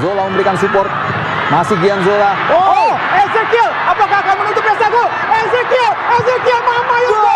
Zola memberikan support. Masih Gian Zola. Oh, Ezekiel, apakah akan menutup pesta gol? Ezekiel, Ezekiel, Mama yang gol!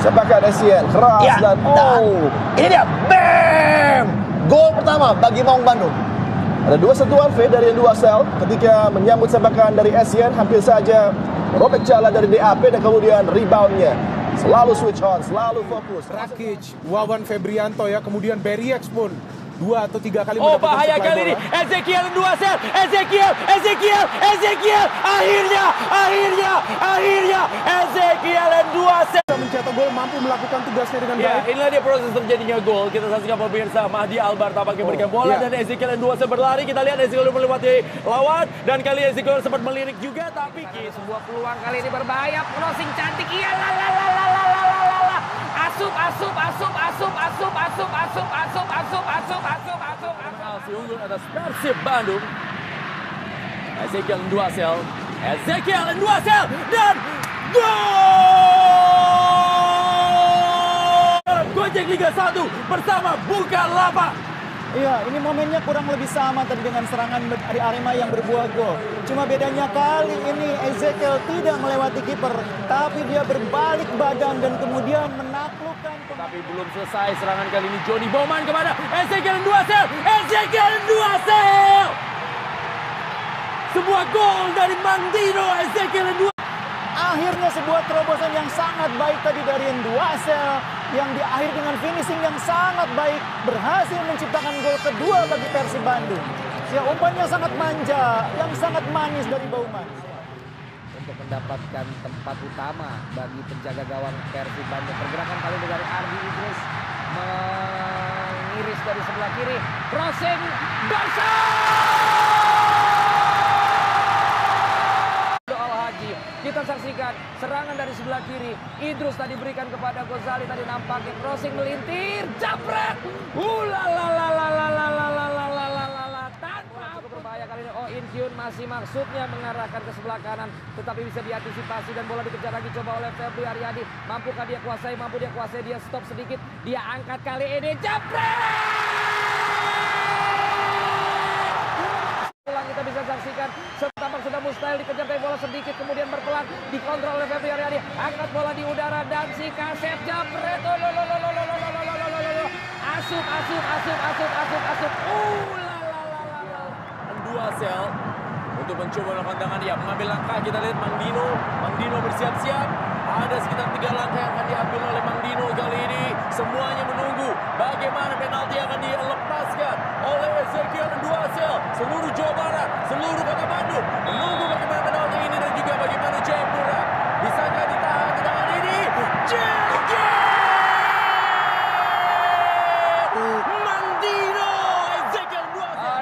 Sepakat Essien keras Ya, dan dan oh. ini dia, bam! Gol pertama bagi Maung Bandung. Ada dua sentuhan V dari Nuasel ketika menyambut sepakan dari Essien hampir saja merobek jalan dari DAP dan kemudian reboundnya. Selalu switch on, selalu fokus. Rakic, Wawan Febrianto ya, kemudian Beriex pun dua atau tiga kali Oh bahaya kali ini. Ezekiel dua sel Ezekiel Ezekiel Ezekiel akhirnya akhirnya akhirnya Ezekiel dan dua sel Bisa mencetak gol mampu melakukan tugasnya dengan Ya, baik. inilah dia proses terjadinya gol. Kita saksikan pemirsa Mahdi Albar tampaknya berikan bola ya. dan Ezekiel dan dua sel berlari. Kita lihat Ezekiel melewati lawan dan kali Ezekiel sempat melirik juga tapi sebuah peluang kali ini berbahaya crossing cantik iya la la la la la la Penalti unggul atas Persib Bandung. Ezekiel dua sel Ezekiel dua sel dan gol! Gojek Liga 1 bersama Bukalapak. Iya, ini momennya kurang lebih sama tadi dengan serangan dari Arema yang berbuah gol. Cuma bedanya kali ini Ezekiel tidak melewati kiper, tapi dia berbalik badan dan kemudian menaklukkan. Tapi belum selesai serangan kali ini. Johnny Bowman kepada Ezekiel dua sel Ezekiel dua sel Sebuah gol dari Mandino Ezekiel dua Akhirnya sebuah terobosan yang sangat baik tadi dari Enduasel yang diakhiri dengan finishing yang sangat baik berhasil menciptakan gol kedua bagi Persib Bandung. Ya umpannya sangat manja, yang sangat manis dari Bauman. untuk mendapatkan tempat utama bagi penjaga gawang Persib Bandung pergerakan kali ini dari Ardi Idris mengiris dari sebelah kiri crossing Darsa kita saksikan serangan dari sebelah kiri. Idrus tadi berikan kepada Gozali tadi nampaknya crossing melintir. Jabret! Ulalalalalalalalalalala. Tanpa cukup berbahaya kali ini. Oh Inkyun masih maksudnya mengarahkan ke sebelah kanan tetapi bisa diantisipasi dan bola dikejar lagi. Coba oleh Febri Aryadi. Mampukah dia kuasai? Mampu dia kuasai? Dia stop sedikit. Dia angkat kali ini. Jabret Mustahil dikejar dari bola sedikit kemudian berpelan dikontrol oleh Febri Ariadi angkat bola di udara dan si kaset jebret asup asup asup asup asup asup uh dua sel untuk mencoba melakukan tangan dia mengambil langkah kita lihat Mang Dino Mang Dino bersiap-siap ada sekitar tiga langkah yang akan diambil oleh Mang Dino kali ini semuanya menunggu bagaimana penalti akan dilepaskan oleh Ezekiel Duasel seluruh Jawa Barat seluruh kota Bandung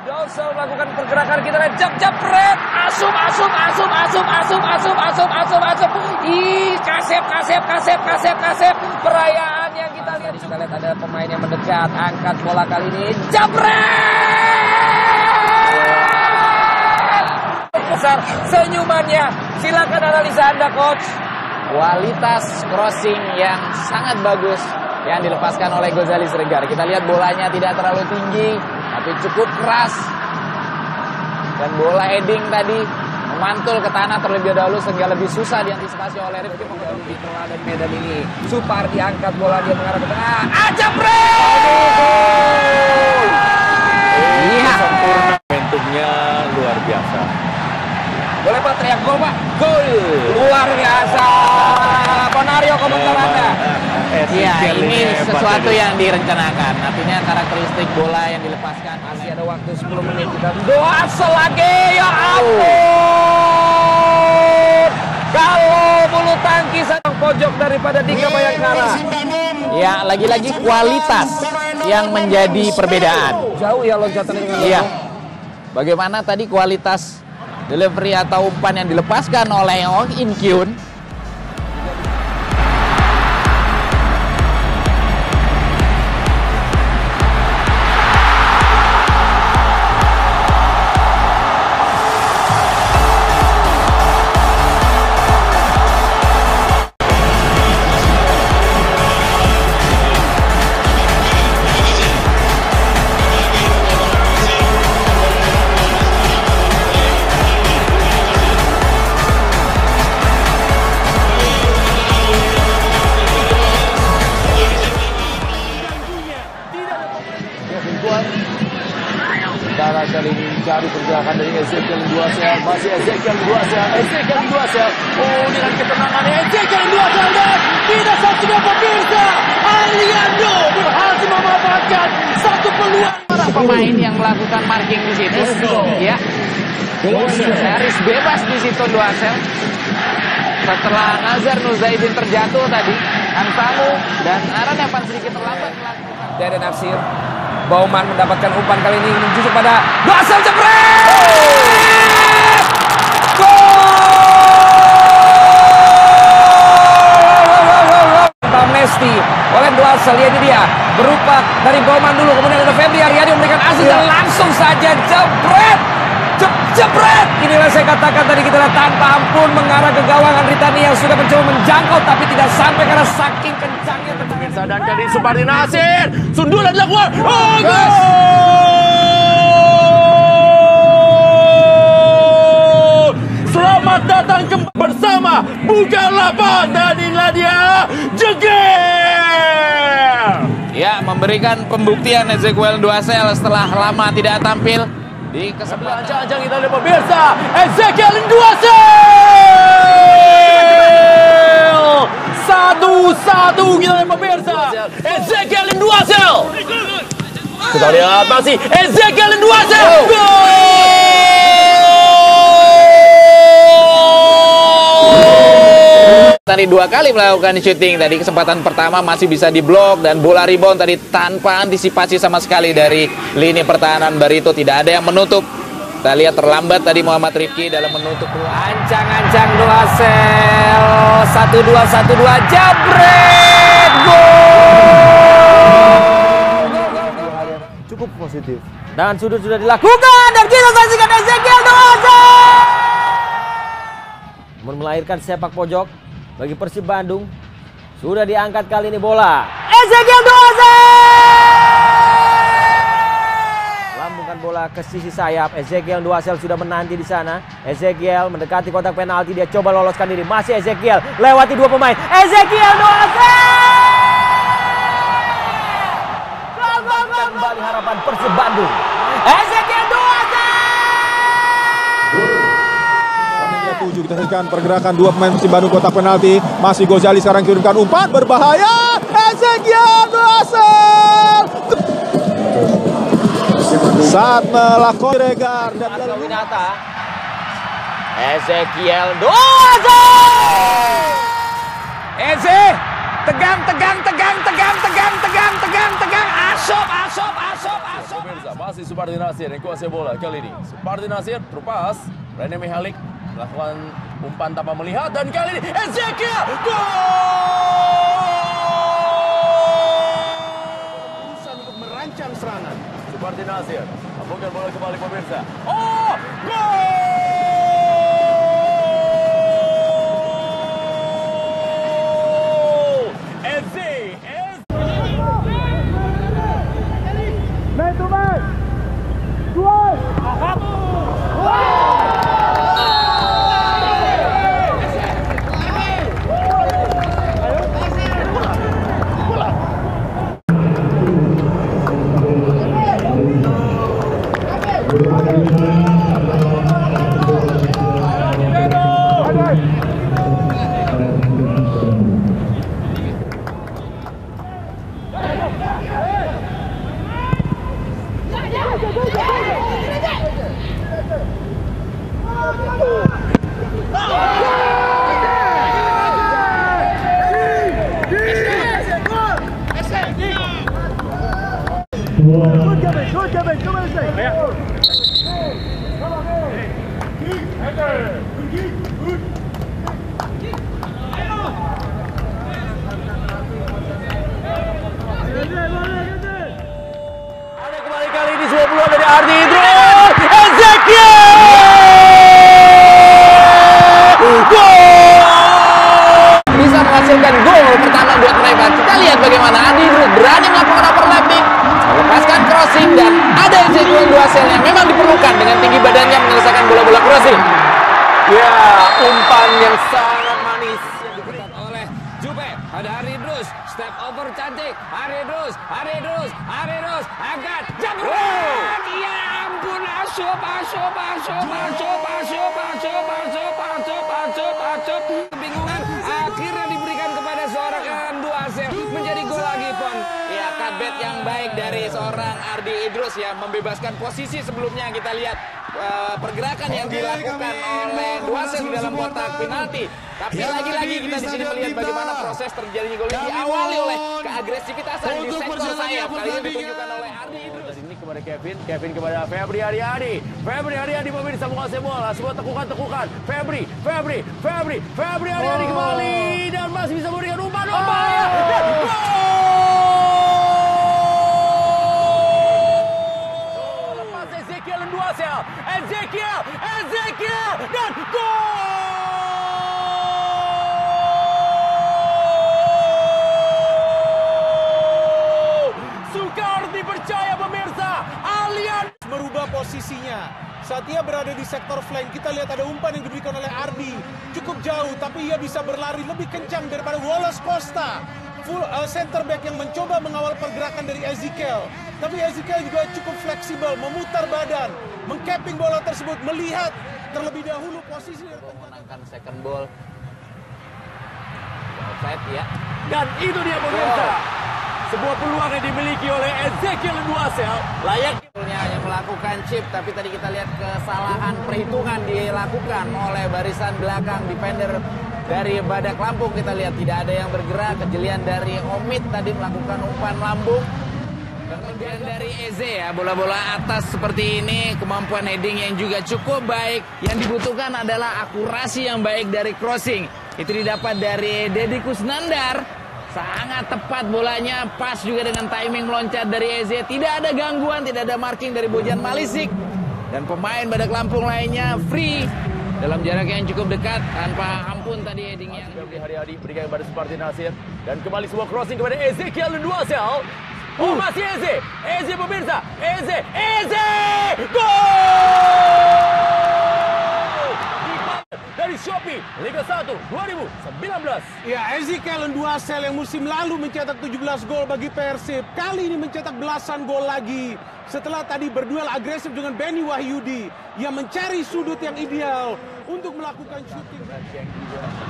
Dosa melakukan pergerakan kita lihat. Jab jabret asup asup asup asup asup asup asup asup asup. Ih kasep kasep kasep kasep kasep. Perayaan yang kita lihat kita lihat ada pemain yang mendekat. Angkat bola kali ini. Jabret besar senyumannya. Silakan analisa anda coach kualitas crossing yang sangat bagus yang dilepaskan oleh Gozali Sregar. Kita lihat bolanya tidak terlalu tinggi, tapi cukup keras. Dan bola heading tadi memantul ke tanah terlebih dahulu sehingga lebih susah diantisipasi oleh Rifki di tengah dari medan ini. Supar diangkat bola dia mengarah ke tengah. Aja Iya. Sempurna momentumnya luar biasa. Boleh Pak teriak gol Pak? Gol! Luar biasa! Ini sesuatu yang direncanakan. Artinya karakteristik bola yang dilepaskan. Masih ada waktu 10 menit kita. Doa lagi ya ampun. Kalau bulu tangkis yang pojok daripada tiga Bayangkara. Ya, lagi-lagi kualitas yang menjadi perbedaan. Jauh ya loncatan dengan Iya. Bagaimana tadi kualitas delivery atau umpan yang dilepaskan oleh Ong In Kyun Ezekiel Duasel. Masih Ezekiel Duasel. Ezekiel Duasel. Oh, dengan ketenangan Ezekiel Duasel dan tidak saksinya pemirsa. Aliando berhasil memanfaatkan satu peluang. pemain yang melakukan marking di situ ya garis bebas di situ Duasel setelah Nazar Nuzaidin terjatuh tadi Ansamu dan Aran yang sedikit terlambat melakukan Deden Afsir. Bauman mendapatkan umpan kali ini menuju kepada Basel jepret! Dari Bauman dulu kemudian ada Febri Aryadi memberikan asis dan langsung saja jebret Jep, jebret inilah saya katakan tadi kita lihat tanpa ampun mengarah ke gawang Andritani yang sudah mencoba menjangkau tapi tidak sampai karena saking kencangnya pemirsa Dan kali Supardi Nasir. Sundulan dilakukan. Oh, gol! Selamat datang kembali bersama Bukalapak dan inilah dia Jeger. ya memberikan pembuktian Ezekiel Duasel setelah lama tidak tampil di kesempatan. Ancang-ancang kita lihat pemirsa. Ezekiel Induasel Satu-satu kita lihat pemirsa. Ezekiel Induasel Kita lihat masih Ezekiel Induasel Tadi dua kali melakukan shooting tadi kesempatan pertama masih bisa diblok dan bola rebound tadi tanpa antisipasi sama sekali dari lini pertahanan Barito tidak ada yang menutup kita lihat terlambat tadi Muhammad Rifki dalam menutup Ancang-ancang dua sel. Satu dua satu dua jabret gol. Cukup positif. Dan sudut sudah dilakukan dan kita saksikan Ezekiel Doazel. Melahirkan sepak pojok bagi Persib Bandung. Sudah diangkat kali ini bola. Ezekiel Doazel. Lambungkan bola ke sisi sayap. Ezekiel Duasel sudah menanti di sana. Ezekiel mendekati kotak penalti. Dia coba loloskan diri. Masih Ezekiel. Lewati dua pemain. Ezekiel Duasel. Gol. Kembali harapan Persib Bandung. Ezekiel 7 kita pergerakan dua pemain Persib Bandung kotak penalti. Masih Gozali sekarang kirimkan umpan berbahaya. Ezekiel Russell. Saat melakukan regar dan Winata. Ezekiel Doza. Eze tegang tegang tegang tegang tegang tegang tegang tegang asop asop asop asop. Pemirsa masih Supardi Nasir yang kuasai bola kali ini. Supardi Nasir berpas Rene Mihalik melakukan umpan tanpa melihat dan kali ini Ezekiel gol! Untuk merancang serangan. Supardi Nasir sambungkan bola kembali pemirsa. Oh, gol! Ada kembali kali ini sebuah peluang dari Ardi Idrus. Ezekiel! Gol! Bisa menghasilkan gol pertama buat mereka. Kita lihat bagaimana Adi Drut berani melakukan overlapping, melepaskan crossing dan ada Ezekiel Duasel yang memang diperlukan dengan tinggi badannya menyelesaikan bola-bola crossing. Ya, umpan yang sangat cantik. Aridrus, Aridrus, Aridrus, angkat, jebret! Ya ampun, asup, asup, asup, asup, asup, asup, asup, asup, asup, asup. Kebingungan akhirnya diberikan kepada seorang Andu Asep menjadi gol lagi, Pon. Ya, cutback yang baik dari seorang Ardi Idrus ya membebaskan posisi sebelumnya kita lihat eh, pergerakan yang dilakukan oleh Duasel di dalam kotak penalti. Tapi lagi-lagi kita di sini melihat bagaimana proses terjadinya gol ini diawali oleh keagresifitasan di sektor sayap. Kali ini ditunjukkan oleh Ardi Idrus. Ini kepada Kevin, Kevin kepada Febri Ariadi. Febri Ariadi pemirsa menguasai bola, sebuah tekukan-tekukan. Febri, Febri, Febri, Febri Ariadi kembali dan masih bisa memberikan umpan, umpan dan gol! Lepas Ezekiel Enduasel, Ezekiel, Ezekiel dan gol! Saat ia berada di sektor flank, kita lihat ada umpan yang diberikan oleh Ardi. Cukup jauh, tapi ia bisa berlari lebih kencang daripada Wallace Costa. Full uh, center back yang mencoba mengawal pergerakan dari Ezekiel. Tapi Ezekiel juga cukup fleksibel, memutar badan, mengcapping bola tersebut, melihat terlebih dahulu posisi dari Memenangkan second ball. Offside ya. Dan itu dia pemirsa. Sebuah peluang yang dimiliki oleh Ezekiel Enduasel. Layak melakukan chip, tapi tadi kita lihat kesalahan perhitungan dilakukan oleh barisan belakang defender dari Badak Lampung. Kita lihat tidak ada yang bergerak. Kejelian dari Omid tadi melakukan umpan lambung. Kemudian dari Eze ya, bola-bola atas seperti ini, kemampuan heading yang juga cukup baik. Yang dibutuhkan adalah akurasi yang baik dari crossing. Itu didapat dari Deddy Kusnandar. Sangat tepat bolanya, pas juga dengan timing meloncat dari Eze. Tidak ada gangguan, tidak ada marking dari Bojan Malisik. Dan pemain Badak Lampung lainnya free dalam jarak yang cukup dekat tanpa ampun tadi headingnya. Febri Haryadi berikan kepada Suparti Nasir dan kembali sebuah crossing kepada Ezekiel Enduasel. Oh masih Eze, Eze pemirsa, Eze, Eze, gol! Dari Shopee Liga 1 2019. Ya, Ezekiel Enduasel yang musim lalu mencetak 17 gol bagi Persib. Kali ini mencetak belasan gol lagi. Setelah tadi berduel agresif dengan Benny Wahyudi yang mencari sudut yang ideal untuk melakukan shooting.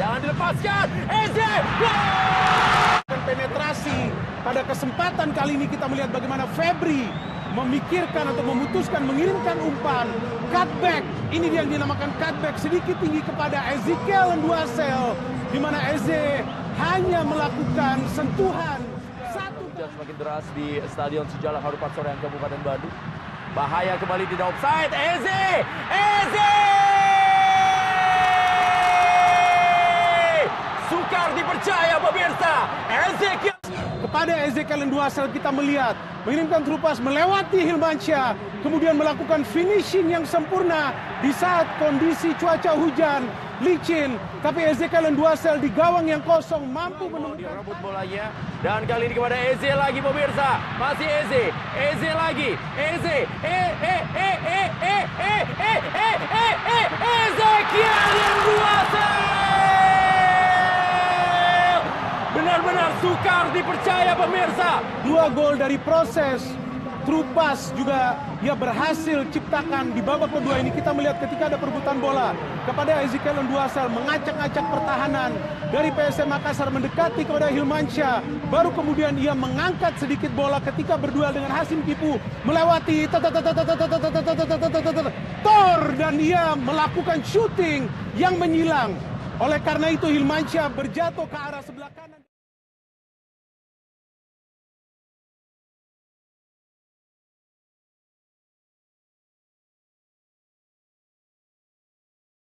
Jangan dilepaskan, Eze, gol! Penetrasi. Pada kesempatan kali ini kita melihat bagaimana Febri memikirkan atau memutuskan mengirimkan umpan cutback. Ini dia yang dinamakan cutback sedikit tinggi kepada Ezekiel Enduasel di mana Eze hanya melakukan sentuhan satu Hujan semakin deras di Stadion Sejarah Harupat Soreang Kabupaten Bandung. Bahaya kembali tidak offside. Eze! Eze! Sukar dipercaya pemirsa. Ezekiel kepada Ezekiel Enduasel kita melihat mengirimkan terupas melewati Hilmansyah kemudian melakukan finishing yang sempurna di saat kondisi cuaca hujan licin tapi Ezekiel Enduasel di gawang yang kosong mampu menemukan direbut bolanya dan kali ini kepada Eze lagi pemirsa. Masih Eze. Eze lagi. Eze. Eh eh eh eh eh eh eh eh eh eh Ezekiel yang Benar-benar sukar dipercaya pemirsa. dua gol dari proses Trupas juga ia berhasil ciptakan di babak kedua ini kita melihat ketika ada perebutan bola kepada Ezekiel Enduasel mengacak-acak pertahanan dari PSM Makassar mendekati kepada Hilmansyah baru kemudian ia mengangkat sedikit bola ketika berduel dengan Hasim Kipu melewati tor dan ia melakukan shooting yang menyilang. Oleh karena itu Hilmansyah berjatuh ke arah sebelah kanan.